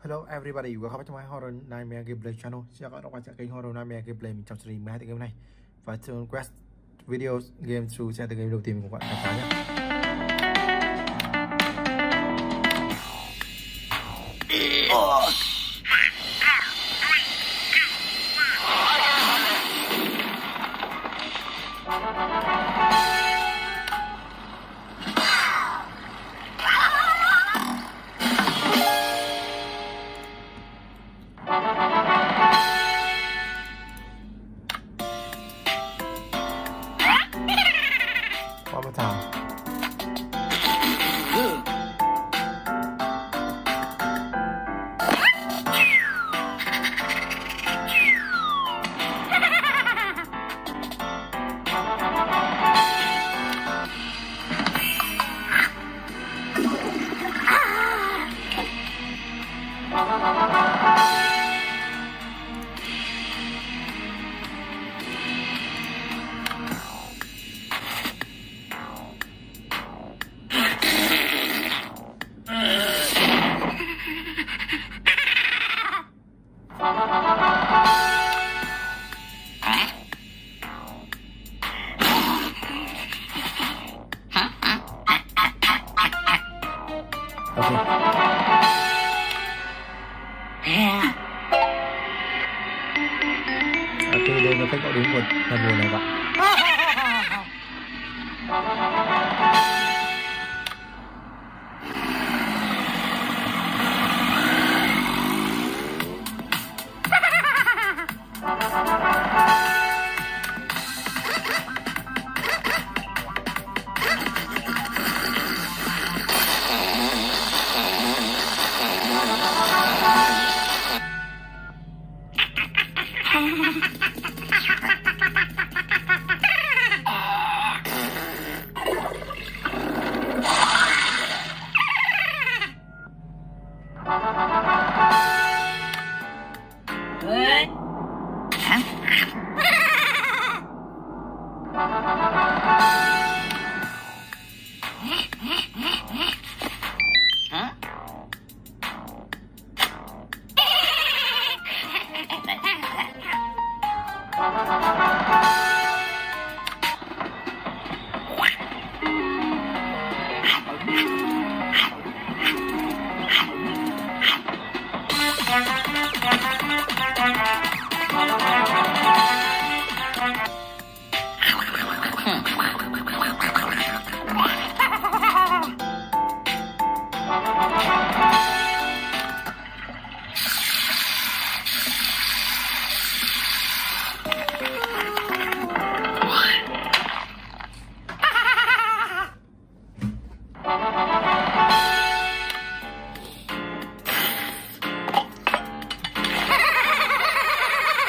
Hello everybody, welcome back to my Horror Nightmare Gameplay channel. Xin chào các bạn đã quay trở kênh Horror Nightmare Gameplay mình trong stream 12 tựa game này. Và trong quest video game through sẽ là tựa game đầu tiên của các bạn khám phá nhé.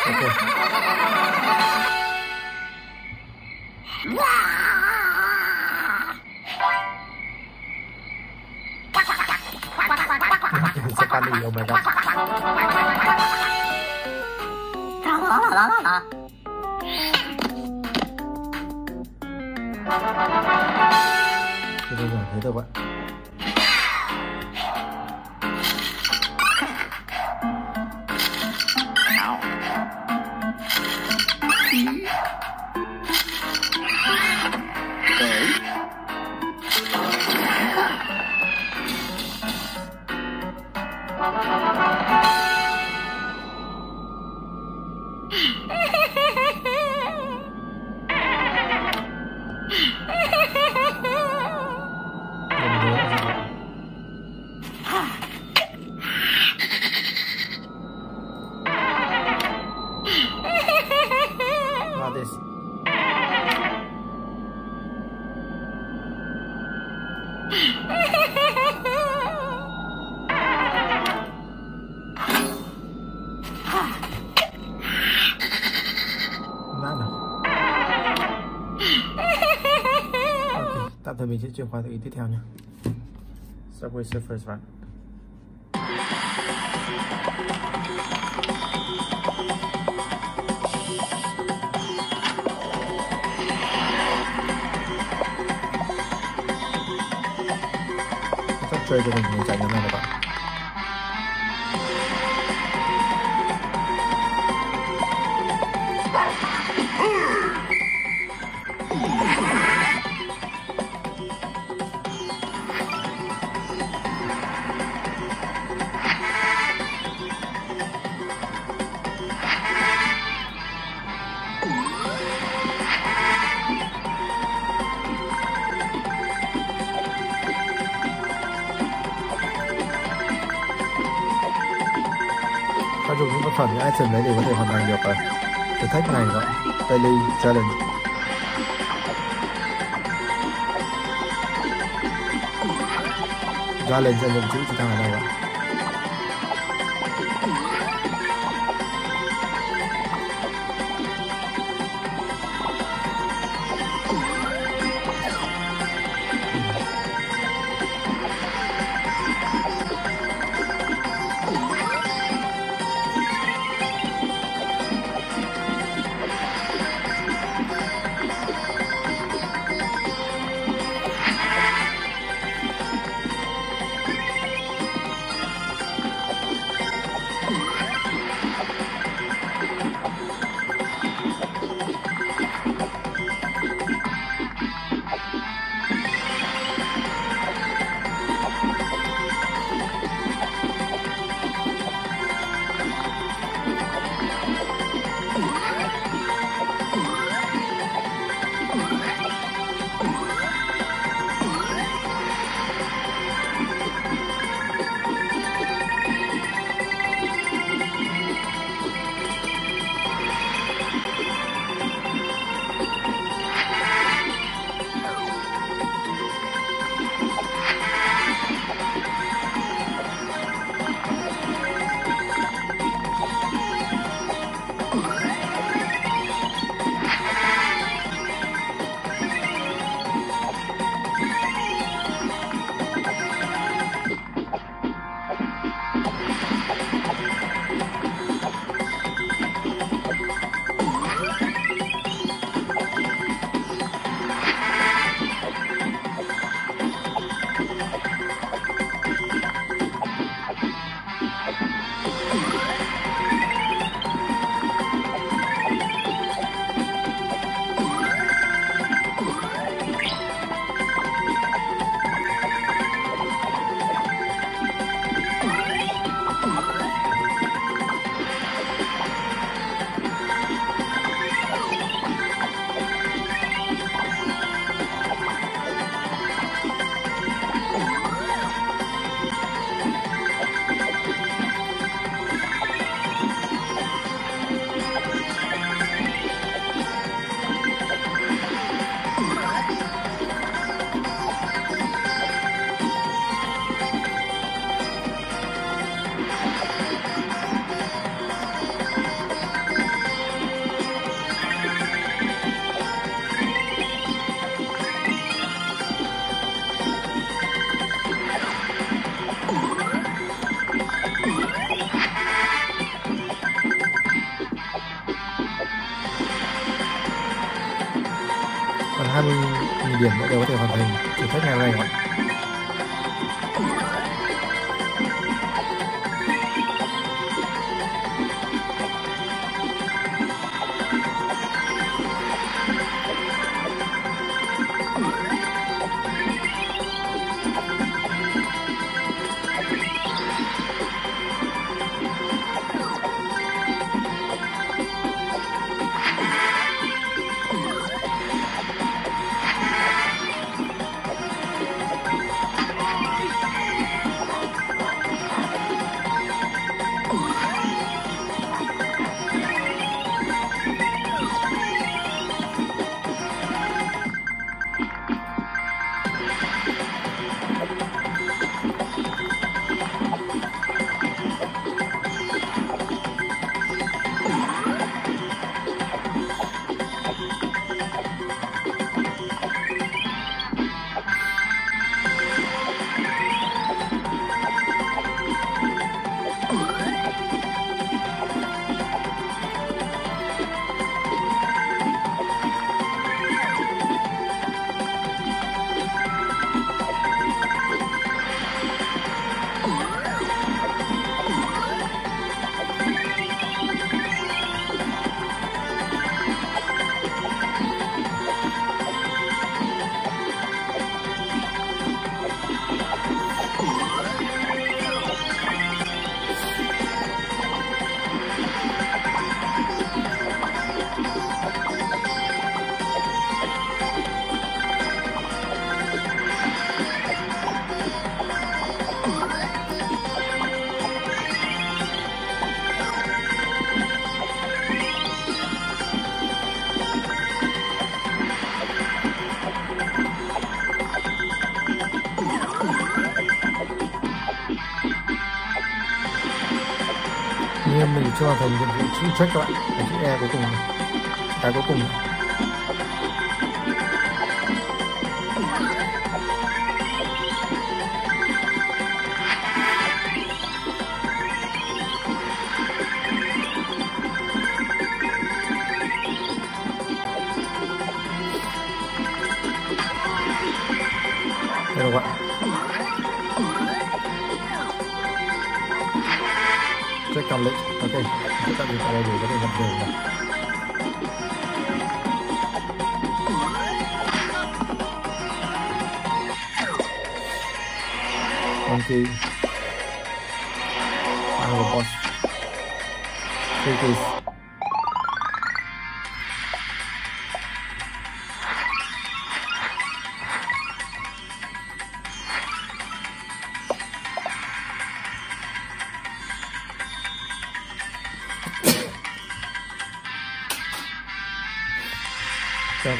Ok. Sekali, oh my god. Tôi bây giờ thấy đâu bạn? Theo nha. Subway Surfers. Sắp chơi cho mình một trải nghiệm này các bạn. Phẩm, những item đấy để có thể hoàn thành được ờ, thử thách này gọi daily challenge. Challenge là những chữ chúng ta ở đây ạ? Check các bạn là chữ E cuối cùng cái cuối cùng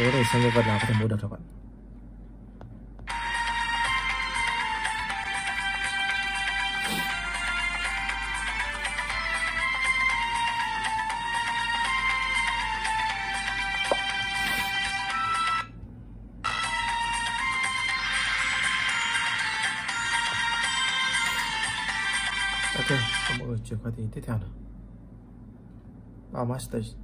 có thể xem cái vật nào có thể mua được các bạn ok mọi người chuyển qua thì tiếp theo nào. Bao master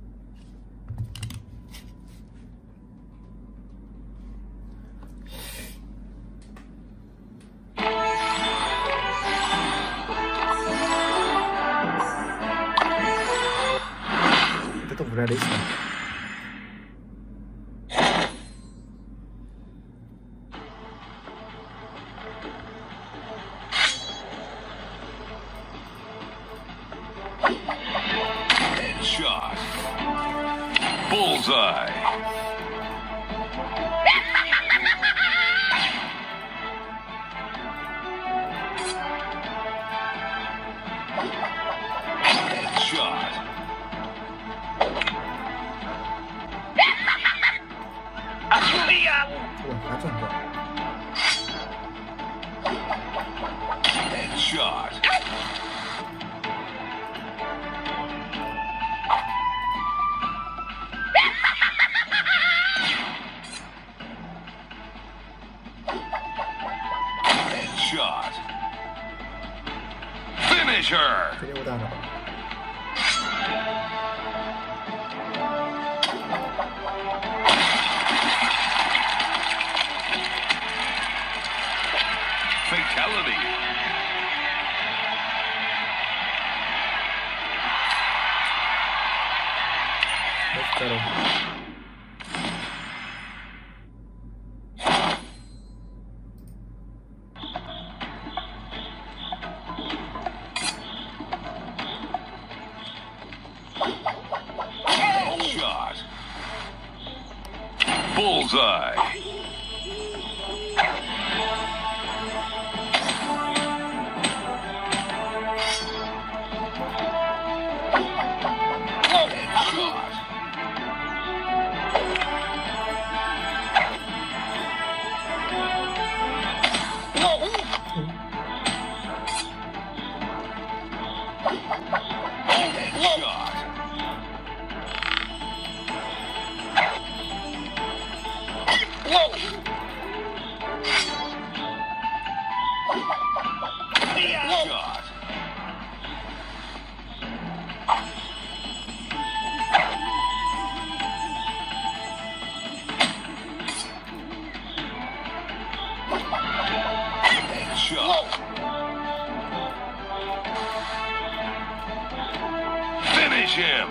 Shot. Finish him.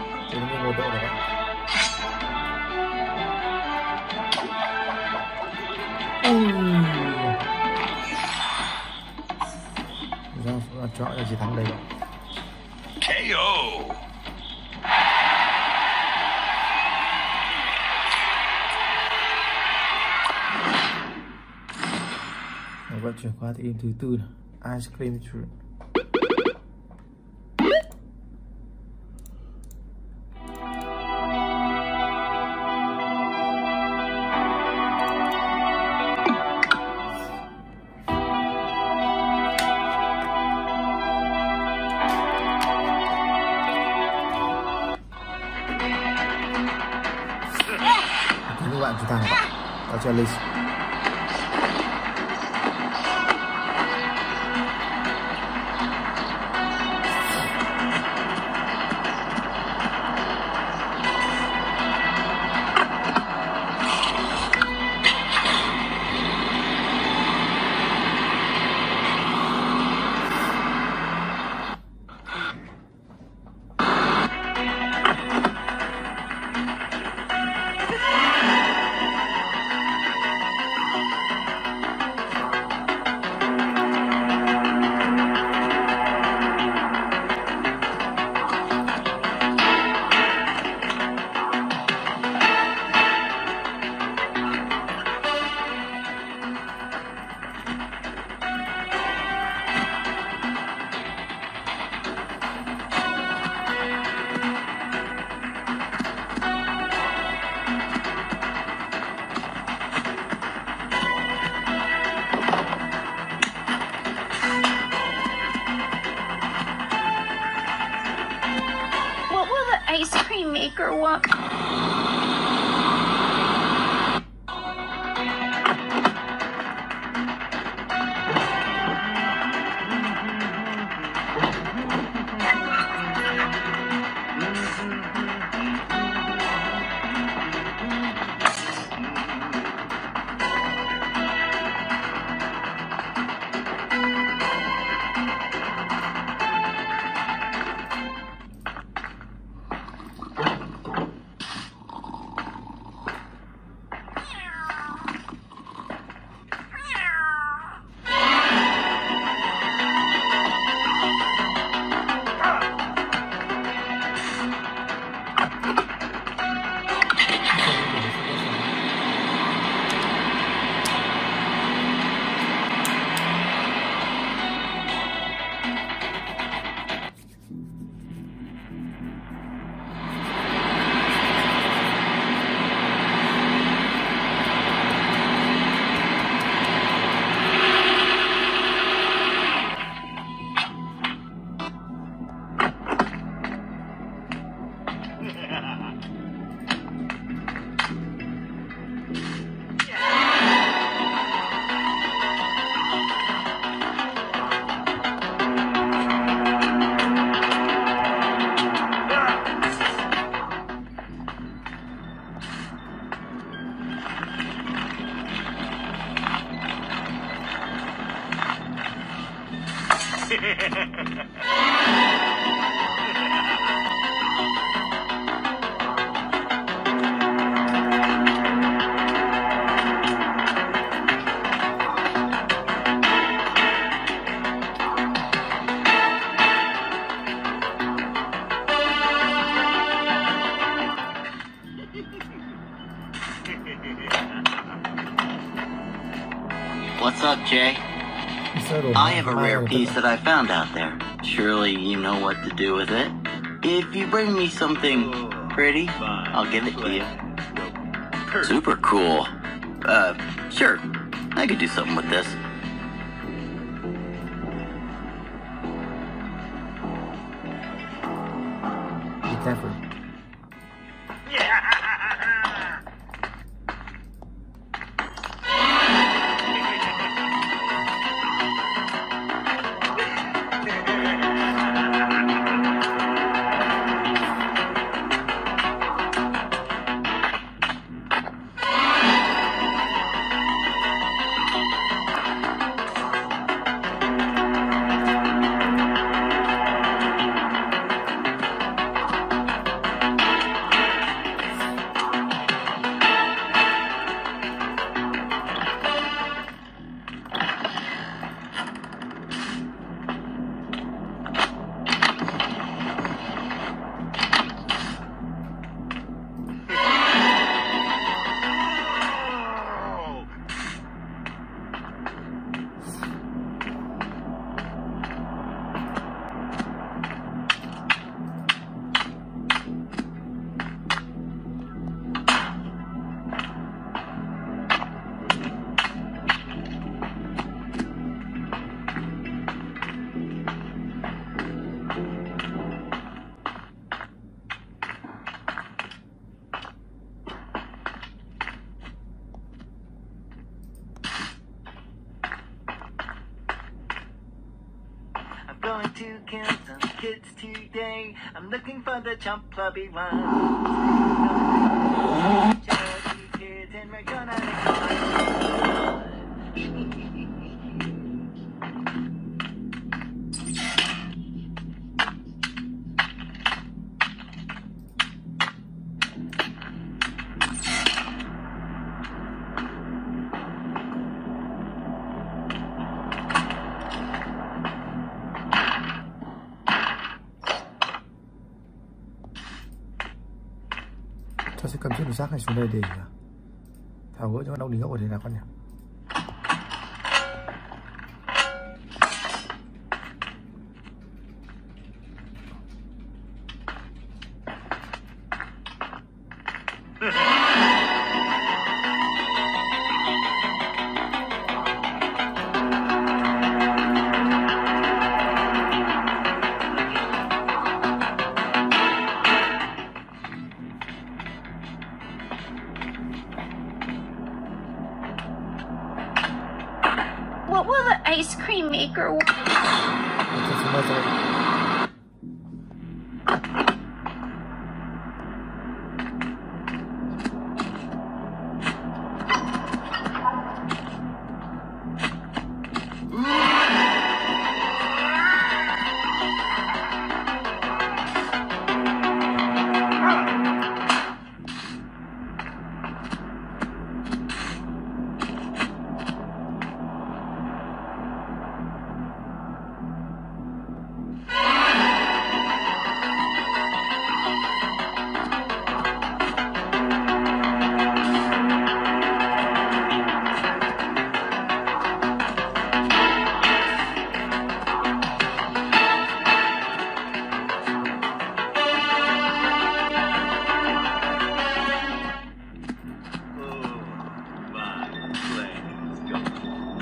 Chỉ vận chuyển qua team thứ tư này. Ice cream I have a mai rare người ta piece that I found out there. Surely you know what to do with it. If you bring me something pretty, I'll give it to you. Super cool. Uh, sure. I could do something with this. Chump clubby one. Cho sẽ cầm chiếc rác này xuống đây để à, tháo gỡ cho con đau đính gốc ở đây là con nhỉ?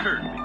occurred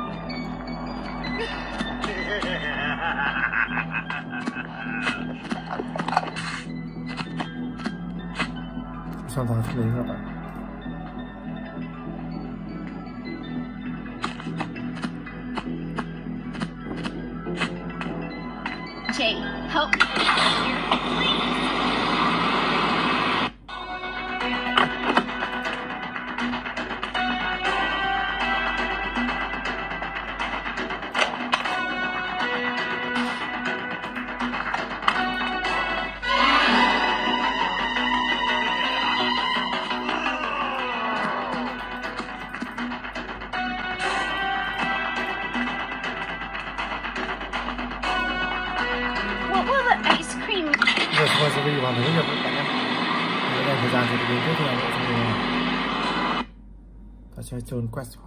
stone quest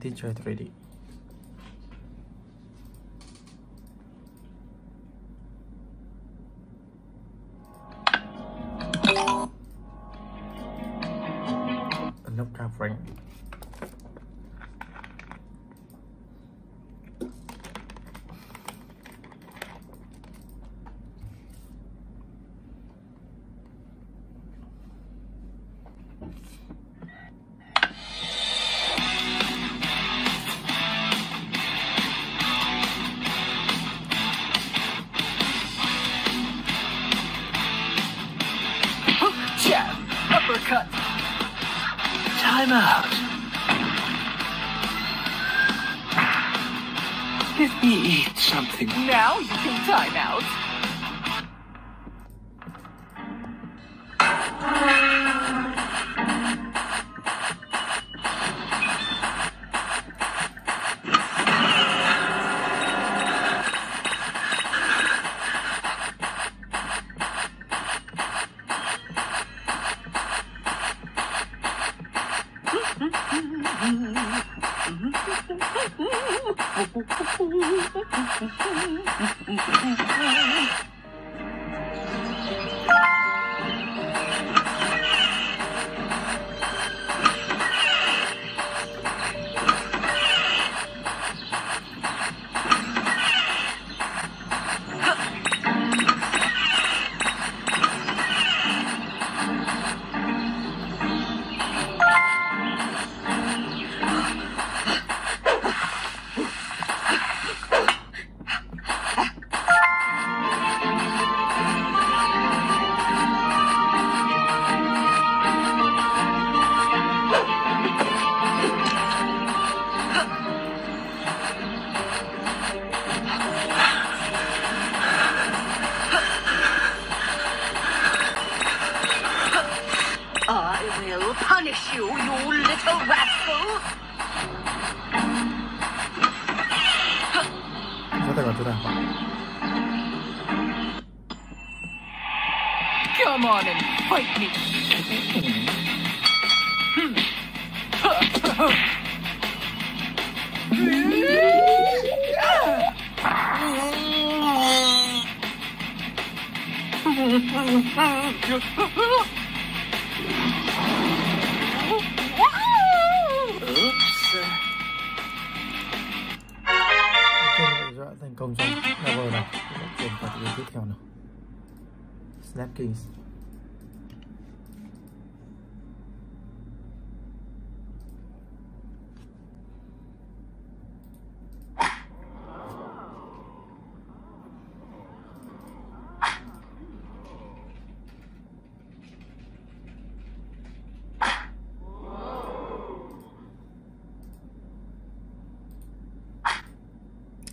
teacher already Mm-hmm.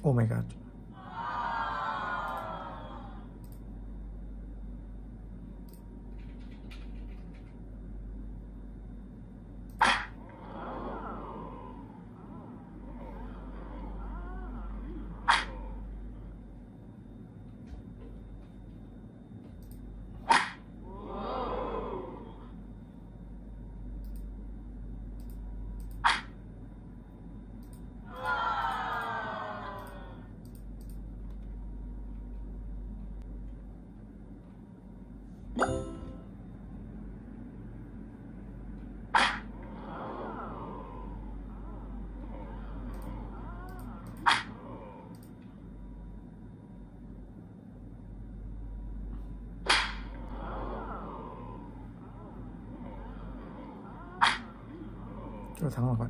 Oh my God. 这长方块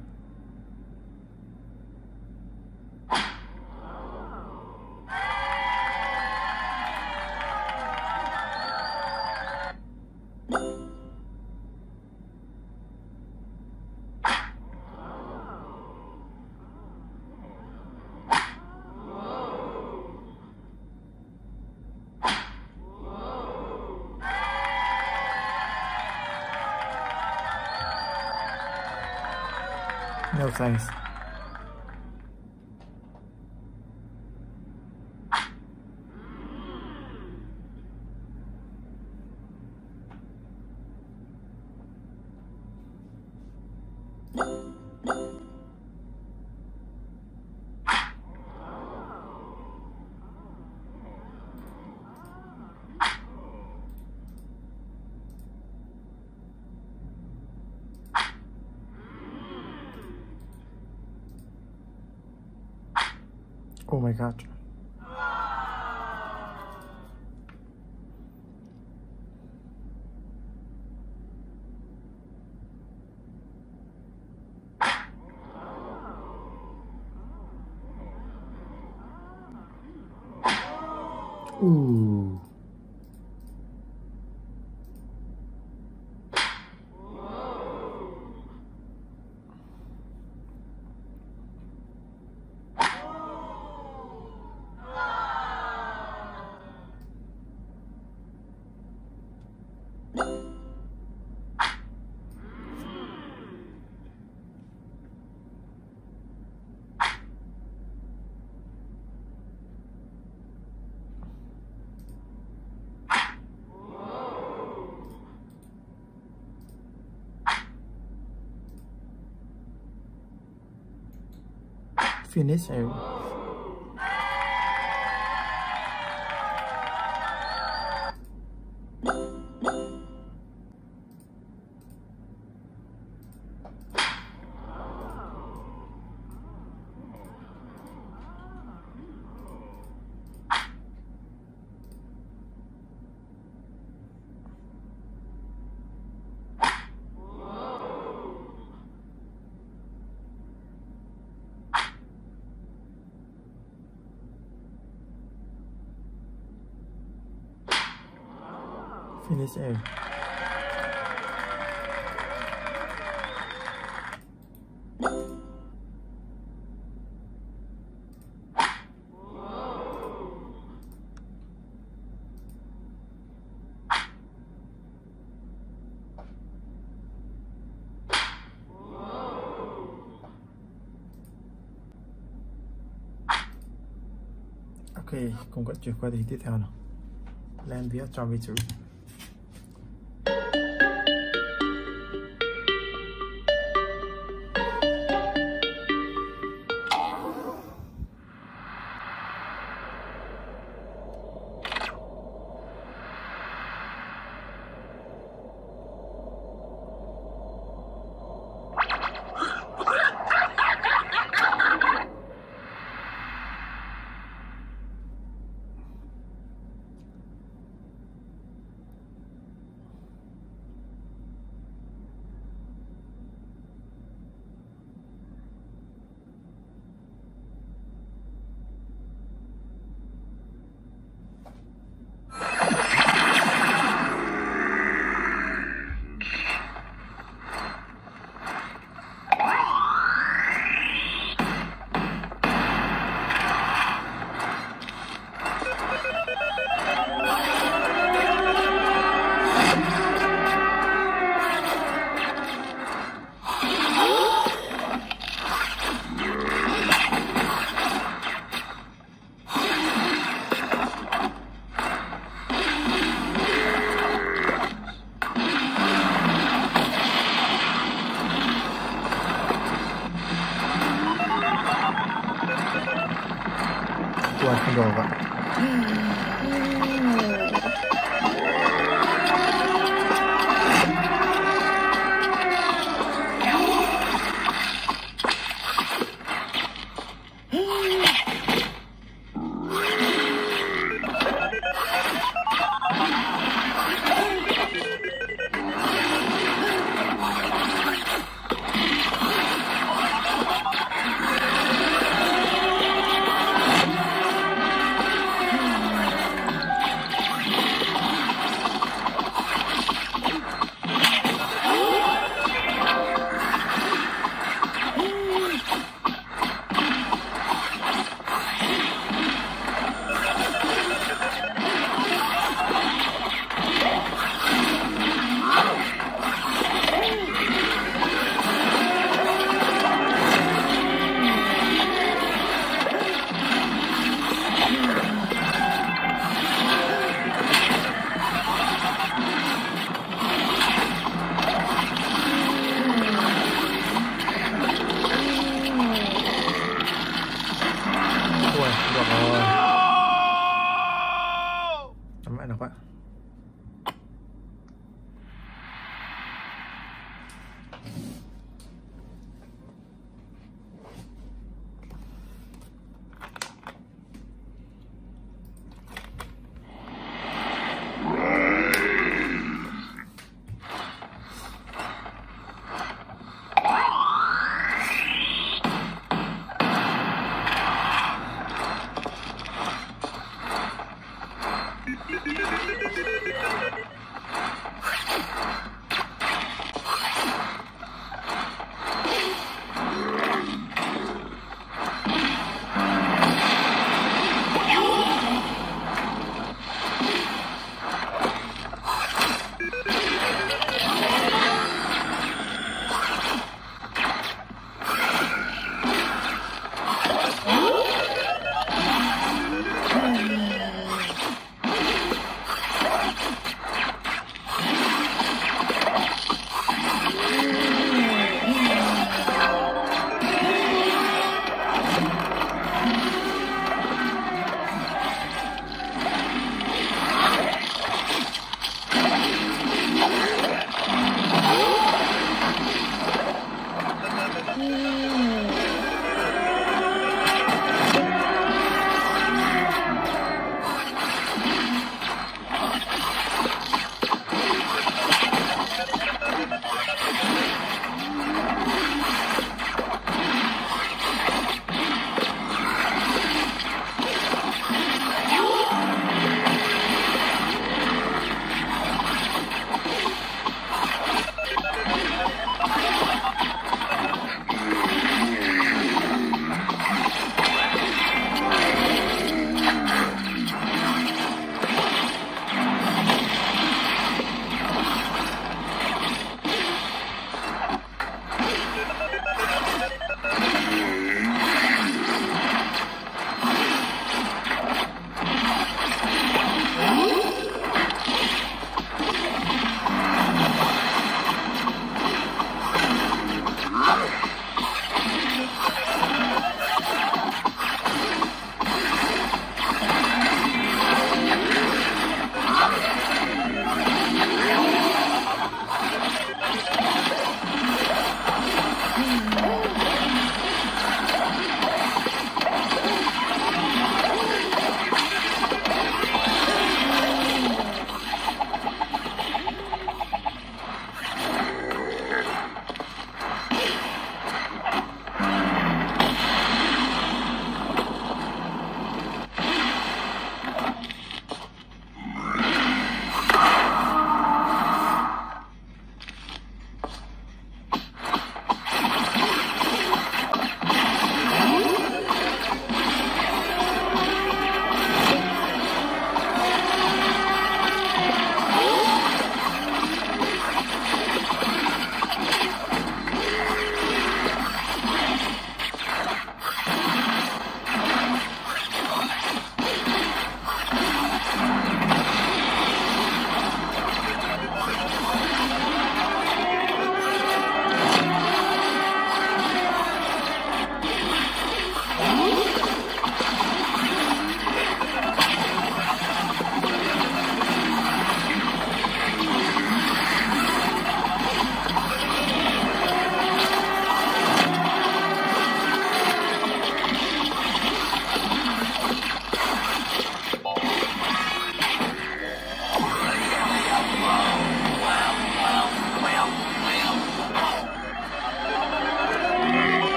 No thanks. Gotcha. finish and Finish em. Ok, cùng các chuyển qua thì tiếp theo nào. Land via cho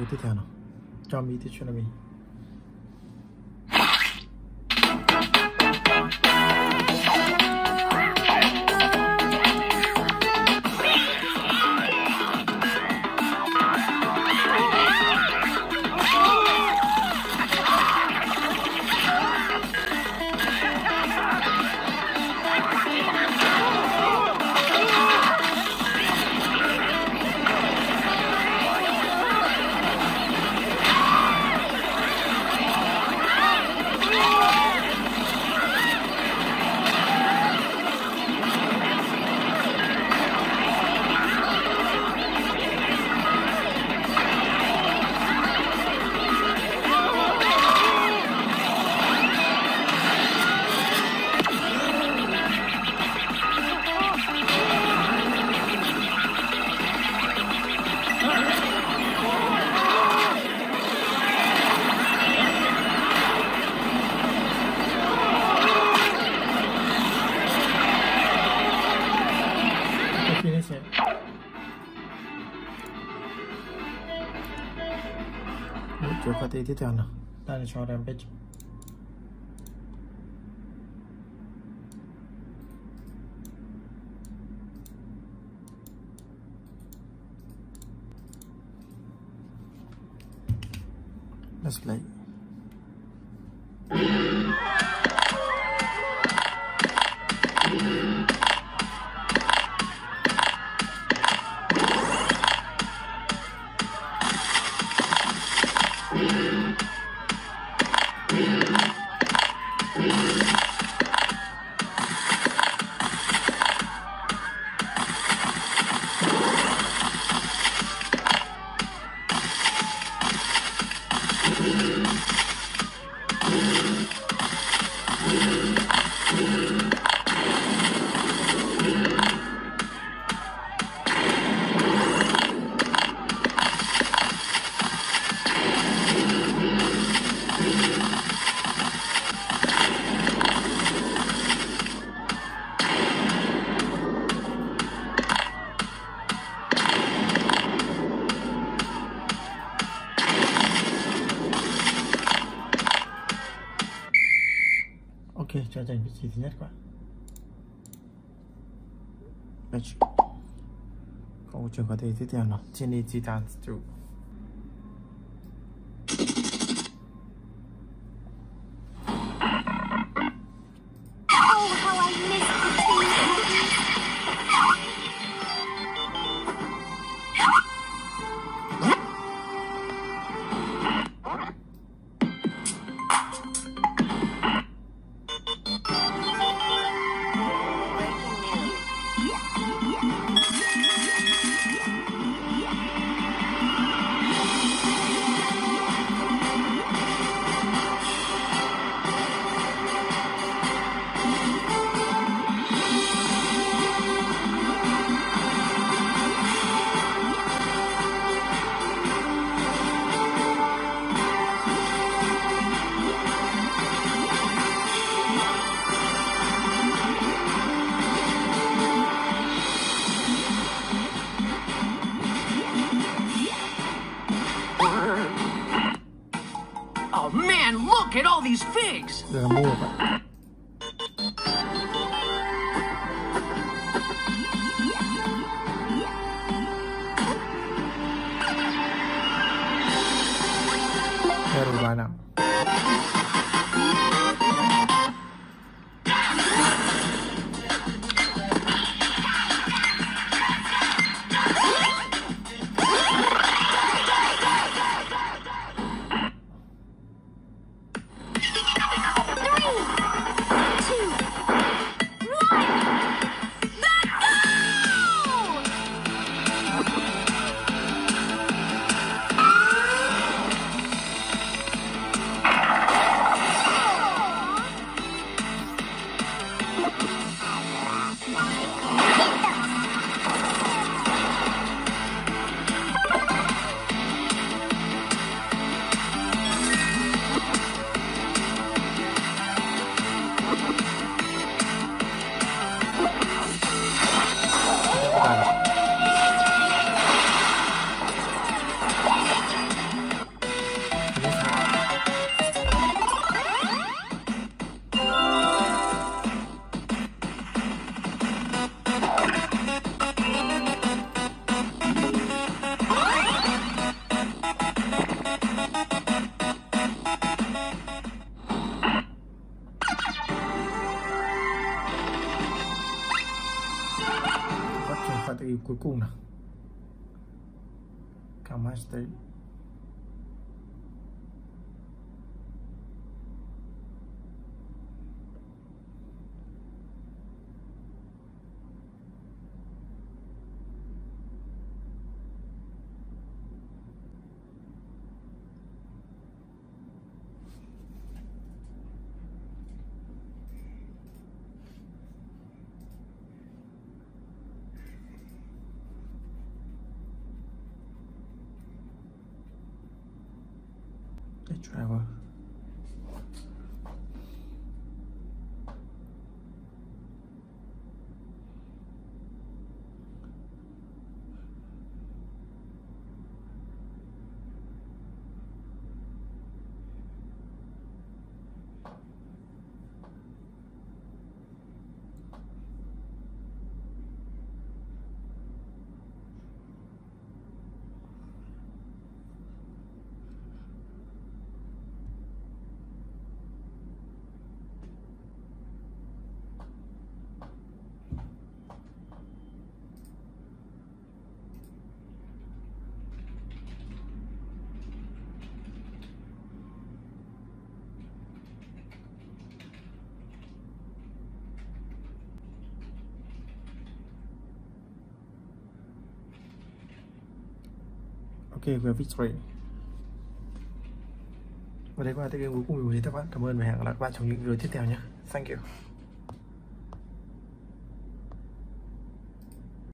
with the channel. Chào mi teacher me. Một chuột qua tí tiếp theo nào. Đây là cho Rampage. Let's play. Пятидневка? Значит, коучинг отойдет, я на тени титан струк. state. the driver Ok, về victory. Và đây cũng là cái game cuối cùng của mình các bạn. Cảm ơn và hẹn gặp lại các bạn trong những video tiếp theo nhé. Thank you.